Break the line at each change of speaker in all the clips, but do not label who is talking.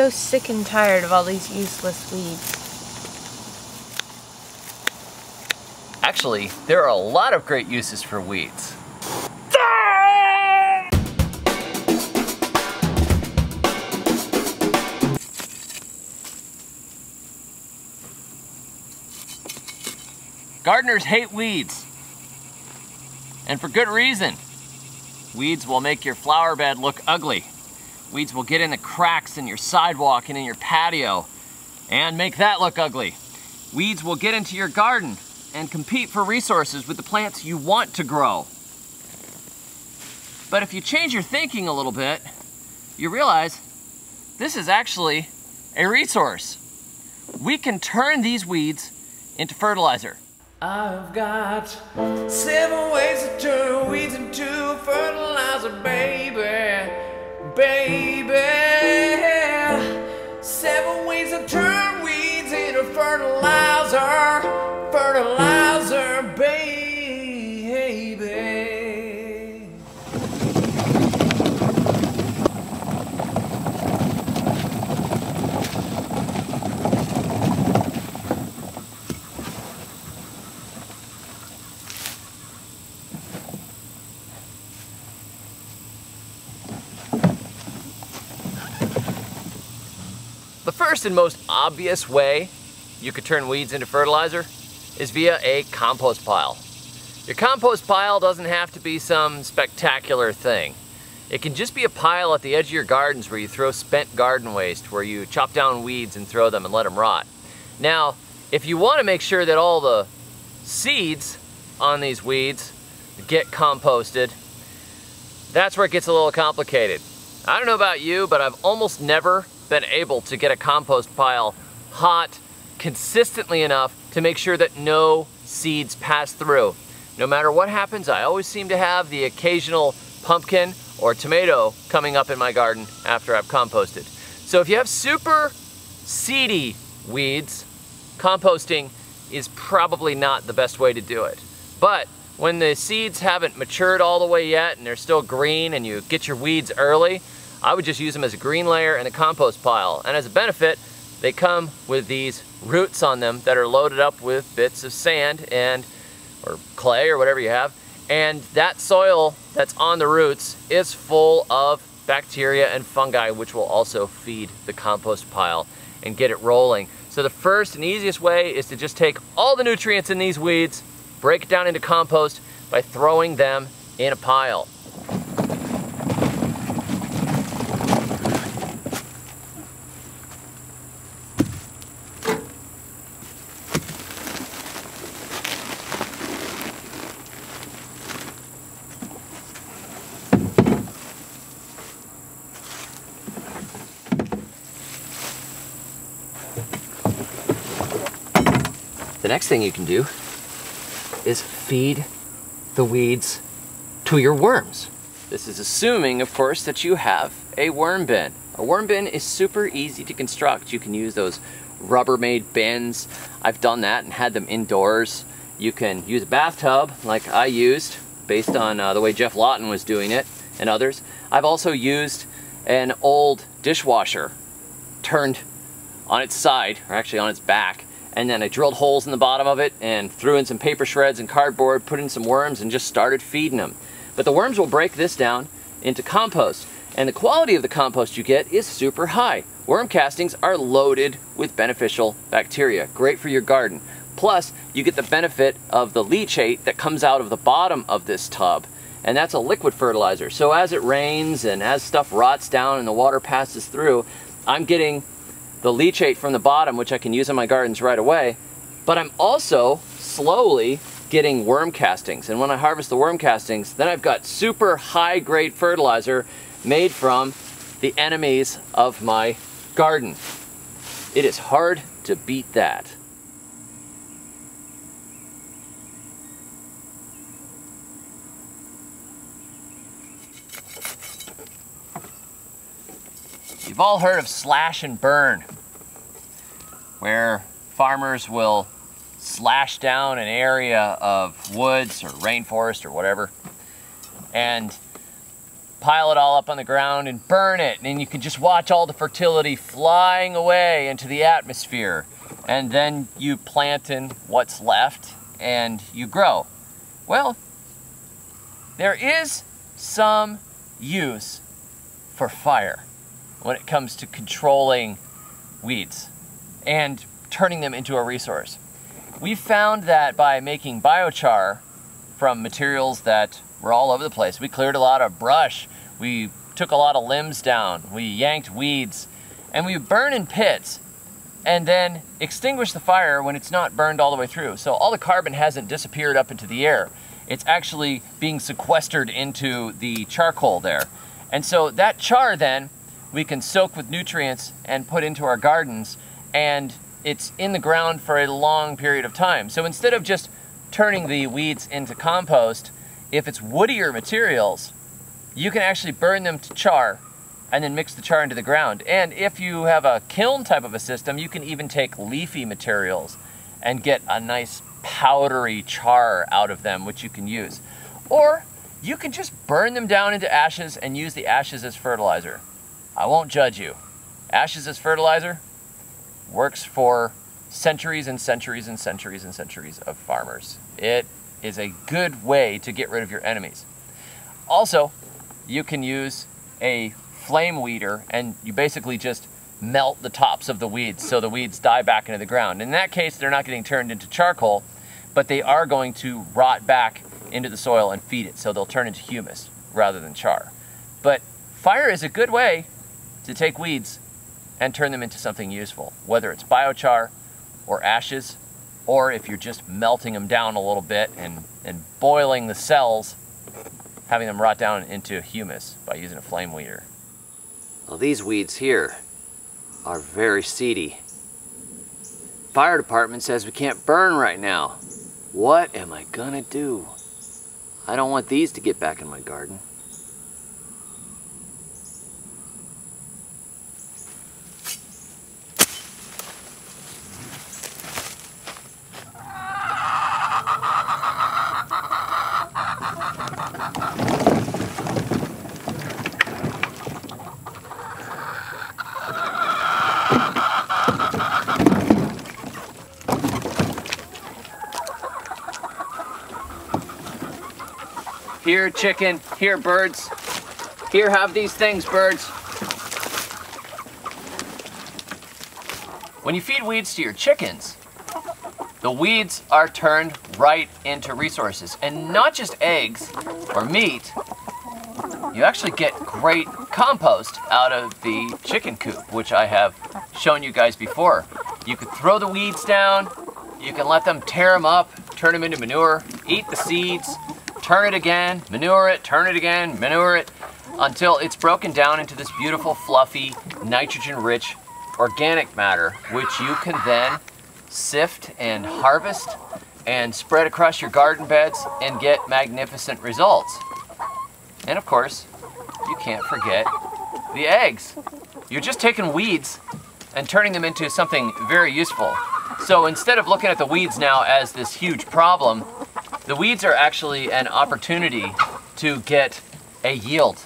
so sick and tired of all these useless weeds.
Actually, there are a lot of great uses for weeds. Gardeners hate weeds. And for good reason. Weeds will make your flower bed look ugly. Weeds will get in the cracks in your sidewalk and in your patio and make that look ugly. Weeds will get into your garden and compete for resources with the plants you want to grow. But if you change your thinking a little bit, you realize this is actually a resource. We can turn these weeds into fertilizer.
I've got seven ways to turn weeds into fertilizer, baby. Seven ways to turn weeds into fertilizer, fertilizer, baby.
The first and most obvious way you could turn weeds into fertilizer is via a compost pile. Your compost pile doesn't have to be some spectacular thing. It can just be a pile at the edge of your gardens where you throw spent garden waste, where you chop down weeds and throw them and let them rot. Now, if you want to make sure that all the seeds on these weeds get composted, that's where it gets a little complicated. I don't know about you, but I've almost never been able to get a compost pile hot consistently enough to make sure that no seeds pass through. No matter what happens, I always seem to have the occasional pumpkin or tomato coming up in my garden after I've composted. So if you have super seedy weeds, composting is probably not the best way to do it. But when the seeds haven't matured all the way yet and they're still green and you get your weeds early, I would just use them as a green layer in a compost pile. And as a benefit, they come with these roots on them that are loaded up with bits of sand and or clay or whatever you have. And that soil that's on the roots is full of bacteria and fungi, which will also feed the compost pile and get it rolling. So the first and easiest way is to just take all the nutrients in these weeds, break it down into compost by throwing them in a pile. Next thing you can do is feed the weeds to your worms. This is assuming, of course, that you have a worm bin. A worm bin is super easy to construct. You can use those Rubbermaid bins. I've done that and had them indoors. You can use a bathtub like I used based on uh, the way Geoff Lawton was doing it and others. I've also used an old dishwasher turned on its side, or actually on its back, and then I drilled holes in the bottom of it and threw in some paper shreds and cardboard, put in some worms and just started feeding them. But the worms will break this down into compost and the quality of the compost you get is super high. Worm castings are loaded with beneficial bacteria, great for your garden. Plus, you get the benefit of the leachate that comes out of the bottom of this tub and that's a liquid fertilizer. So as it rains and as stuff rots down and the water passes through, I'm getting the leachate from the bottom, which I can use in my gardens right away, but I'm also slowly getting worm castings. And when I harvest the worm castings, then I've got super high grade fertilizer made from the enemies of my garden. It is hard to beat that. You've all heard of slash and burn, where farmers will slash down an area of woods or rainforest or whatever, and pile it all up on the ground and burn it. And you can just watch all the fertility flying away into the atmosphere. And then you plant in what's left and you grow. Well, there is some use for fire when it comes to controlling weeds and turning them into a resource. We found that by making biochar from materials that were all over the place, we cleared a lot of brush, we took a lot of limbs down, we yanked weeds, and we burn in pits and then extinguish the fire when it's not burned all the way through. So all the carbon hasn't disappeared up into the air. It's actually being sequestered into the charcoal there. And so that char then we can soak with nutrients and put into our gardens and it's in the ground for a long period of time. So instead of just turning the weeds into compost, if it's woodier materials, you can actually burn them to char and then mix the char into the ground. And if you have a kiln type of a system, you can even take leafy materials and get a nice powdery char out of them, which you can use. Or you can just burn them down into ashes and use the ashes as fertilizer. I won't judge you. Ashes as fertilizer works for centuries and centuries and centuries and centuries of farmers. It is a good way to get rid of your enemies. Also, you can use a flame weeder and you basically just melt the tops of the weeds so the weeds die back into the ground. In that case, they're not getting turned into charcoal, but they are going to rot back into the soil and feed it, so they'll turn into humus rather than char. But fire is a good way to take weeds and turn them into something useful, whether it's biochar or ashes, or if you're just melting them down a little bit and, and boiling the cells, having them rot down into humus by using a flame weeder. Well, these weeds here are very seedy. Fire department says we can't burn right now. What am I gonna do? I don't want these to get back in my garden. Here, chicken. Here, birds. Here, have these things, birds. When you feed weeds to your chickens, the weeds are turned right into resources. And not just eggs or meat, you actually get great compost out of the chicken coop, which I have shown you guys before. You could throw the weeds down, you can let them tear them up, turn them into manure, eat the seeds, turn it again, manure it, turn it again, manure it, until it's broken down into this beautiful, fluffy, nitrogen-rich organic matter, which you can then sift and harvest and spread across your garden beds and get magnificent results. And of course, you can't forget the eggs. You're just taking weeds and turning them into something very useful. So instead of looking at the weeds now as this huge problem, the weeds are actually an opportunity to get a yield.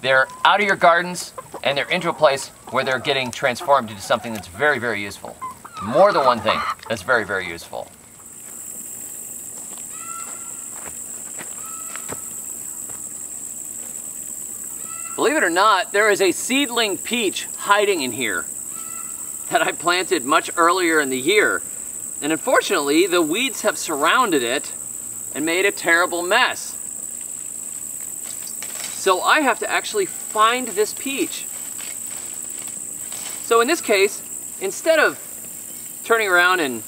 They're out of your gardens and they're into a place where they're getting transformed into something that's very, very useful. More than one thing that's very, very useful. Believe it or not, there is a seedling peach hiding in here that I planted much earlier in the year. And unfortunately, the weeds have surrounded it and made a terrible mess. So I have to actually find this peach. So in this case, instead of turning around and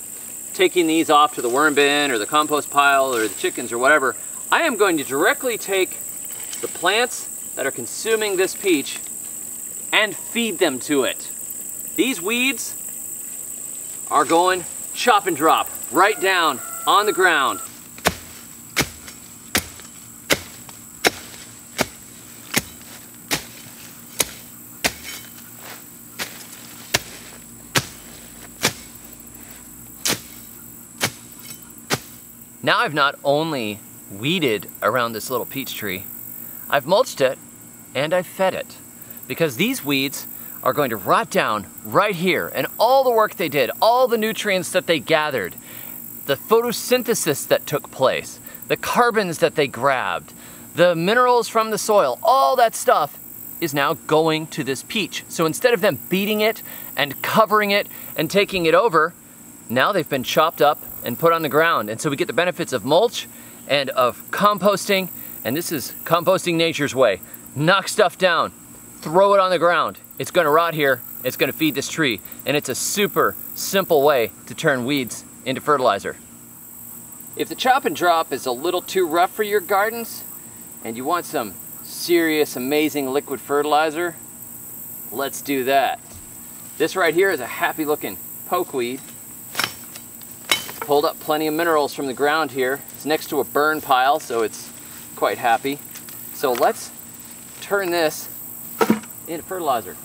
taking these off to the worm bin or the compost pile or the chickens or whatever, I am going to directly take the plants that are consuming this peach and feed them to it. These weeds are going chop and drop right down on the ground. Now I've not only weeded around this little peach tree, I've mulched it and I've fed it because these weeds are going to rot down right here and all the work they did, all the nutrients that they gathered, the photosynthesis that took place, the carbons that they grabbed, the minerals from the soil, all that stuff is now going to this peach. So instead of them beating it and covering it and taking it over, now they've been chopped up and put on the ground. And so we get the benefits of mulch and of composting. And this is composting nature's way. Knock stuff down, throw it on the ground. It's gonna rot here, it's gonna feed this tree. And it's a super simple way to turn weeds into fertilizer. If the chop and drop is a little too rough for your gardens and you want some serious, amazing liquid fertilizer, let's do that. This right here is a happy looking pokeweed. Pulled up plenty of minerals from the ground here. It's next to a burn pile, so it's quite happy. So let's turn this into fertilizer.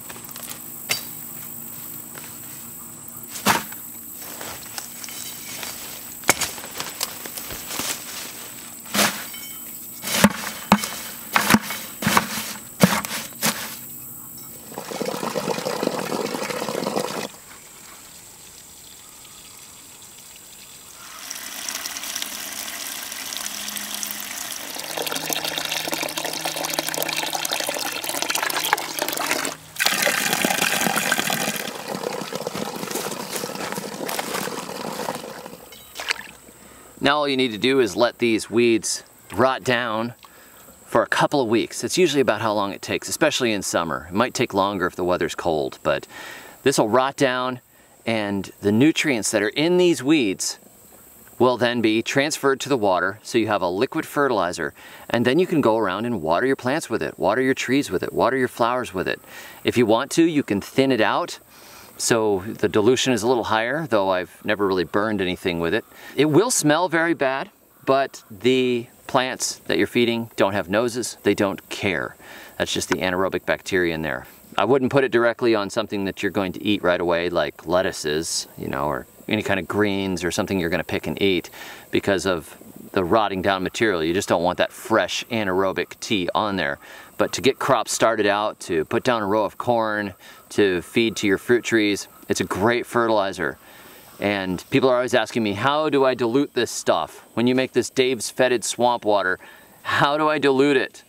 Now all you need to do is let these weeds rot down for a couple of weeks. It's usually about how long it takes, especially in summer. It might take longer if the weather's cold, but this will rot down and the nutrients that are in these weeds will then be transferred to the water so you have a liquid fertilizer and then you can go around and water your plants with it, water your trees with it, water your flowers with it. If you want to, you can thin it out so the dilution is a little higher, though I've never really burned anything with it. It will smell very bad, but the plants that you're feeding don't have noses, they don't care. That's just the anaerobic bacteria in there. I wouldn't put it directly on something that you're going to eat right away, like lettuces, you know, or any kind of greens or something you're gonna pick and eat because of the rotting down material. You just don't want that fresh anaerobic tea on there. But to get crops started out, to put down a row of corn, to feed to your fruit trees, it's a great fertilizer. And people are always asking me, how do I dilute this stuff? When you make this Dave's Fetid Swamp Water, how do I dilute it?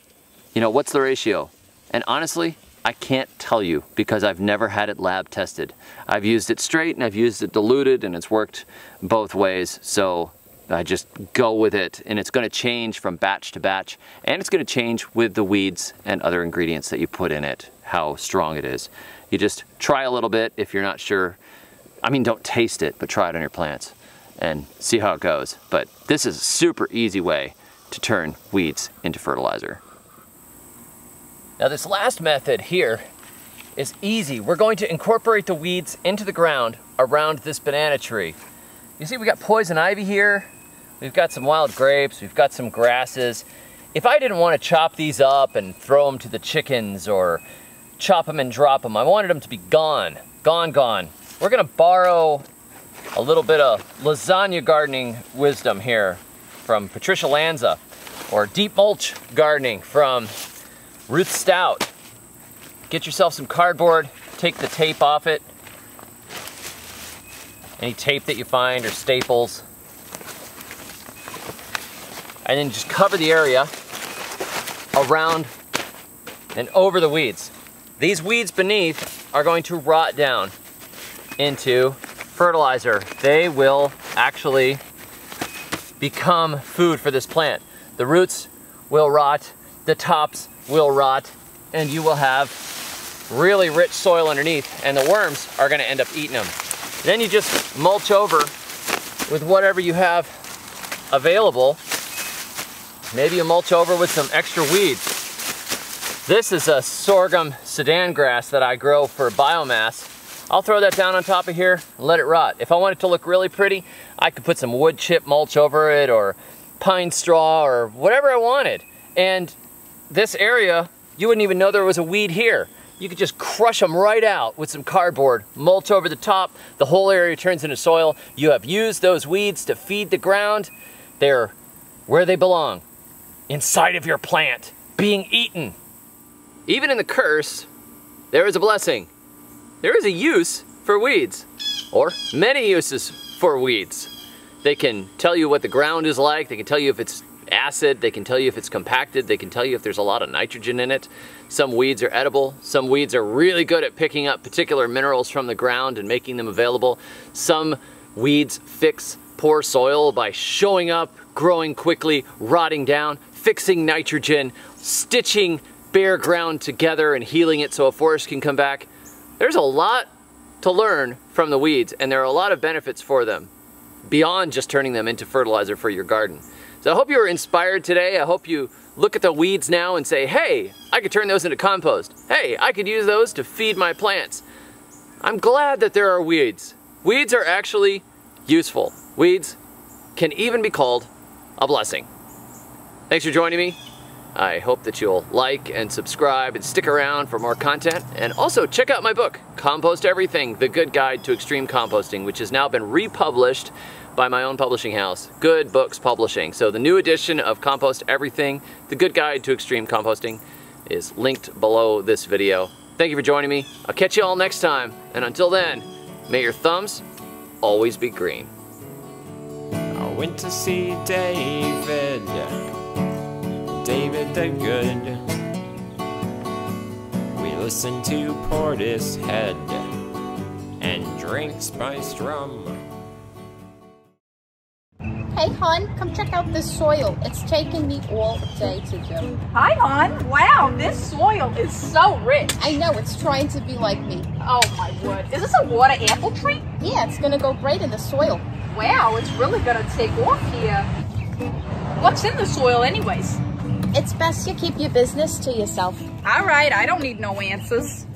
You know, what's the ratio? And honestly, I can't tell you because I've never had it lab tested. I've used it straight and I've used it diluted and it's worked both ways. So I just go with it and it's going to change from batch to batch and it's going to change with the weeds and other ingredients that you put in it, how strong it is. You just try a little bit if you're not sure. I mean, don't taste it, but try it on your plants and see how it goes. But this is a super easy way to turn weeds into fertilizer. Now this last method here is easy. We're going to incorporate the weeds into the ground around this banana tree. You see we got poison ivy here, we've got some wild grapes, we've got some grasses. If I didn't want to chop these up and throw them to the chickens or chop them and drop them, I wanted them to be gone, gone, gone. We're gonna borrow a little bit of lasagna gardening wisdom here from Patricia Lanza or deep mulch gardening from Ruth Stout. Get yourself some cardboard, take the tape off it. Any tape that you find or staples. And then just cover the area around and over the weeds. These weeds beneath are going to rot down into fertilizer. They will actually become food for this plant. The roots will rot, the tops will rot, and you will have really rich soil underneath, and the worms are gonna end up eating them. Then you just mulch over with whatever you have available. Maybe you mulch over with some extra weeds. This is a sorghum sudan grass that I grow for biomass. I'll throw that down on top of here and let it rot. If I want it to look really pretty, I could put some wood chip mulch over it or pine straw or whatever I wanted. And this area, you wouldn't even know there was a weed here. You could just crush them right out with some cardboard, mulch over the top, the whole area turns into soil. You have used those weeds to feed the ground. They're where they belong, inside of your plant. being eaten. Even in the curse, there is a blessing. There is a use for weeds, or many uses for weeds. They can tell you what the ground is like, they can tell you if it's acid, they can tell you if it's compacted, they can tell you if there's a lot of nitrogen in it. Some weeds are edible, some weeds are really good at picking up particular minerals from the ground and making them available. Some weeds fix poor soil by showing up, growing quickly, rotting down, fixing nitrogen, stitching bare ground together and healing it so a forest can come back. There's a lot to learn from the weeds and there are a lot of benefits for them beyond just turning them into fertilizer for your garden. So I hope you were inspired today. I hope you look at the weeds now and say, hey, I could turn those into compost. Hey, I could use those to feed my plants. I'm glad that there are weeds. Weeds are actually useful. Weeds can even be called a blessing. Thanks for joining me. I hope that you'll like and subscribe and stick around for more content. And also check out my book, Compost Everything, The Good Guide to Extreme Composting, which has now been republished by my own publishing house, Good Books Publishing. So the new edition of Compost Everything, The Good Guide to Extreme Composting is linked below this video. Thank you for joining me. I'll catch you all next time. And until then, may your thumbs always be green.
I went to see David, David the Good. We listen to Portishead and drink spiced rum.
Hey, hon, come check out this soil. It's taken me all day to do.
Hi, hon. Wow, this soil is so rich.
I know, it's trying to be like me.
Oh my word. Is this a water apple tree?
Yeah, it's gonna go great in the soil.
Wow, it's really gonna take off here. What's in the soil anyways?
It's best you keep your business to yourself.
All right, I don't need no answers.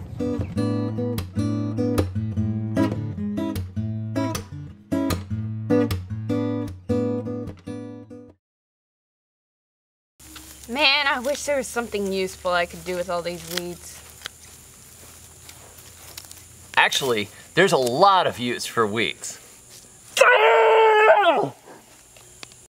Man, I wish there was something useful I could do with all these weeds.
Actually, there's a lot of use for weeds.